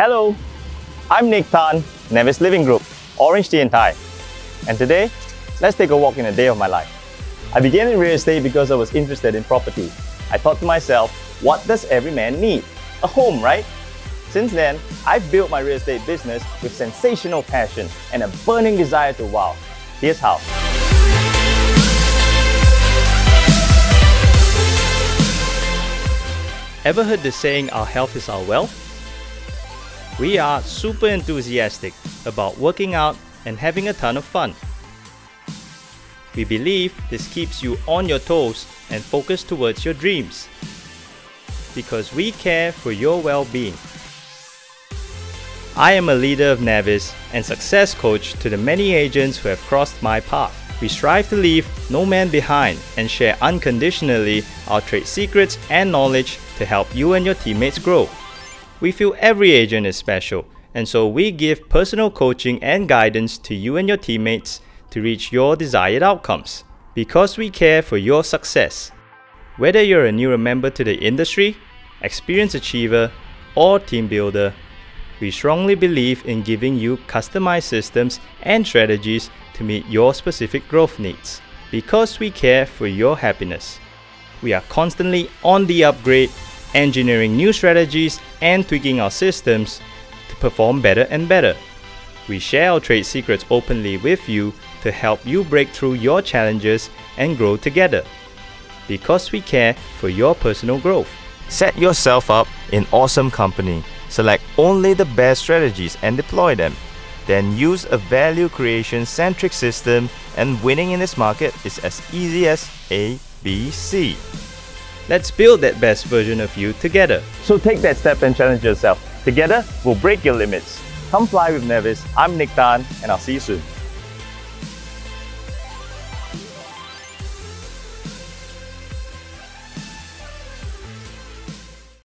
Hello, I'm Nick Tan, Navis Living Group, OrangeTee and Tie. And today, let's take a walk in a day of my life. I began in real estate because I was interested in property. I thought to myself, what does every man need? A home, right? Since then, I've built my real estate business with sensational passion and a burning desire to wow. Here's how. Ever heard the saying, our health is our wealth? We are super enthusiastic about working out and having a ton of fun. We believe this keeps you on your toes and focused towards your dreams. Because we care for your well being. I am a leader of Navis and success coach to the many agents who have crossed my path. We strive to leave no man behind and share unconditionally our trade secrets and knowledge to help you and your teammates grow. We feel every agent is special, and so we give personal coaching and guidance to you and your teammates to reach your desired outcomes because we care for your success. Whether you're a newer member to the industry, experienced achiever, or team builder, we strongly believe in giving you customized systems and strategies to meet your specific growth needs. Because we care for your happiness. We are constantly on the upgrade, engineering new strategies and tweaking our systems to perform better and better. We share our trade secrets openly with you to help you break through your challenges and grow together. Because we care for your personal growth. Set yourself up in awesome company. Select only the best strategies and deploy them. Then use a value creation centric system, and winning in this market is as easy as ABC. Let's build that best version of you together. So take that step and challenge yourself. Together, we'll break your limits. Come fly with Navis. I'm Nick Tan, and I'll see you soon.